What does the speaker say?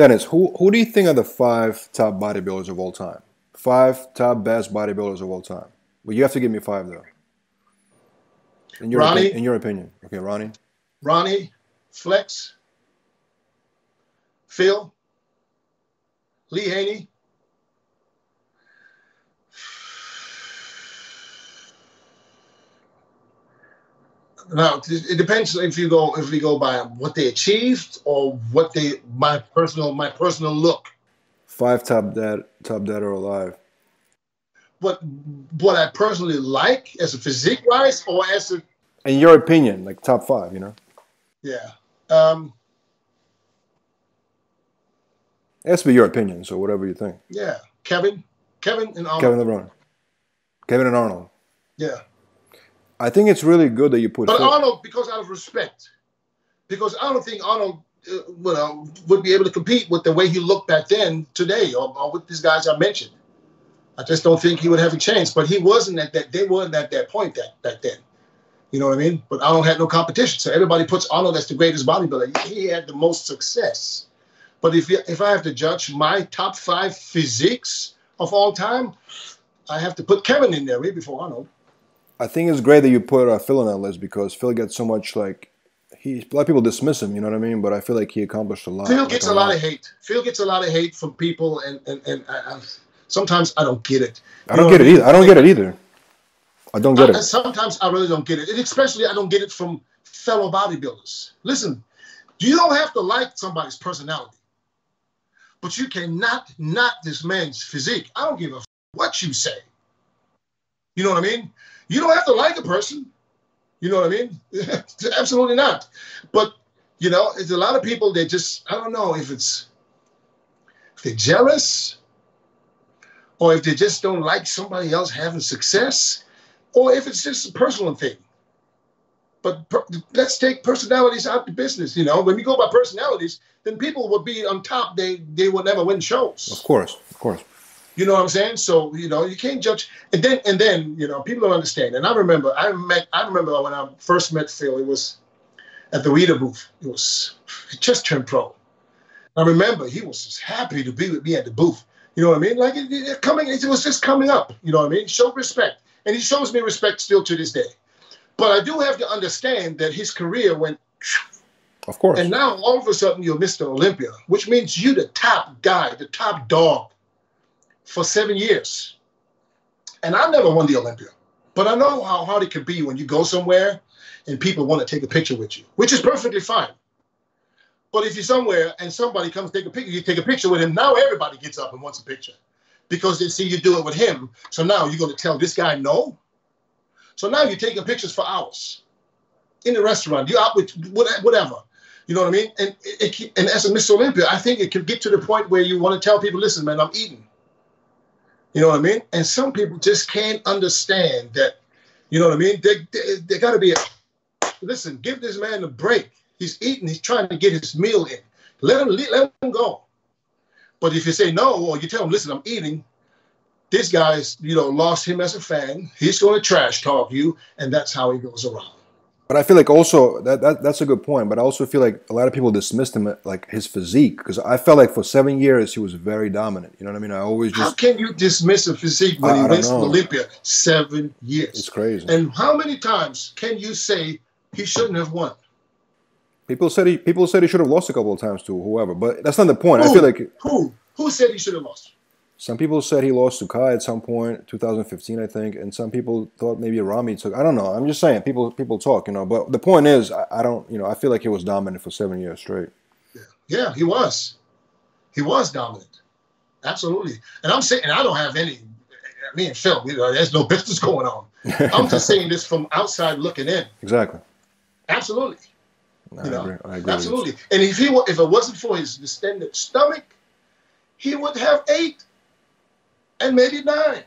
Dennis, who who do you think are the five top bodybuilders of all time? Five top best bodybuilders of all time. Well, you have to give me five though. In your Ronnie. in your opinion, okay, Ronnie. Ronnie, Flex, Phil, Lee Haney. Now it depends if you go if we go by what they achieved or what they my personal my personal look. Five top dead top dead or alive. What what I personally like as a physique wise or as a In your opinion, like top five, you know. yeah. Um to be your opinion, so whatever you think. yeah. Kevin. Kevin and Arnold. Kevin Levrone. Kevin and Arnold. Yeah. I think it's really good that you put. But Arnold, because out of respect, because I don't think Arnold uh, you know, would be able to compete with the way he looked back then today, or, or with these guys I mentioned. I just don't think he would have a chance. But he wasn't at that. They weren't at that point that back then. You know what I mean? But Arnold had no competition, so everybody puts Arnold as the greatest bodybuilder. He had the most success. But if if I have to judge my top five physiques of all time, I have to put Kevin in there way before Arnold. I think it's great that you put uh, Phil on that list because Phil gets so much like he. A lot of people dismiss him, you know what I mean? But I feel like he accomplished a lot. Phil like, gets a a lot of hate. Phil gets a lot of hate from people, and and and I, I, sometimes I don't get it. I don't get it either. I don't get it either. I don't get I- it. sometimes I really don't get it, and especially I don't get it from fellow bodybuilders. Listen, you don't have to like somebody's personality, but you cannot knock this man's physique. I don't give a f- what you say. You know what I mean? You don't have to like a person. You know what I mean? Absolutely not. But you know, it's a lot of people that just I don't know if it's if they're jealous or if they just don't like somebody else having success or if it's just a personal thing. But per- let's take personalities out the business. You know, when we go by personalities, then people would be on top. They they would never win shows. Of course, of course. You know what I'm saying? So you know, you can't judge. And then and then you know, people don't understand. And I remember, I met, I remember when I first met Phil. It was at the Weider booth. It was he just turned pro. I remember he was just happy to be with me at the booth. You know what I mean? Like it, it coming, it was just coming up. You know what I mean? Show respect, and he shows me respect still to this day. But I do have to understand that his career went, Of course. and now all of a sudden you're Mr. Olympia, which means you're the top guy, the top dog for seven years. And I never won the Olympia, but I know how hard it can be when you go somewhere and people want to take a picture with you, which is perfectly fine. But if you're somewhere and somebody comes take a picture, you take a picture with him. Now everybody gets up and wants a picture because they see you do it with him. So now you're going to tell this guy no. So now you're taking pictures for hours in the restaurant. You're out with whatever. You know what I mean? And it, it, and as a Miss Olympia, I think it can get to the point where you want to tell people, listen, man, I'm eating. You know what I mean? And some people just can't understand that. You know what I mean? They, they, they got to be, a, listen, give this man a break. He's eating. He's trying to get his meal in. Let him let him go. But if you say no, or you tell him, listen, I'm eating, this guy's, you know, lost him as a fan. He's going to trash talk you, and that's how he goes around. But I feel like also that, that that's a good point. But I also feel like a lot of people dismissed him like his physique because I felt like for seven years he was very dominant. You know what I mean? I always just, How can you dismiss a physique when I- he I know. Olympia seven years? it's crazy. And how many times can you say he shouldn't have won? People said he people said he should have lost a couple of times to whoever, but that's not the point. I feel like Who? Who said he should have lost? Some people said he lost to Kai at some point, 2015, I think, and some people thought maybe Ramy took. I don't know. I'm just saying people people talk, you know. But the point is, I, I don't, you know, I feel like he was dominant for seven years straight. Yeah, yeah he was. He was dominant. Absolutely. And I'm saying, and I don't have any, me and Phil, you uh, know, there's no business going on. I'm just saying this from outside looking in. exactly. Absolutely. No, You I agree. I agree. Absolutely. And if he wa- if it wasn't for his distended stomach, he would have eight and maybe nine.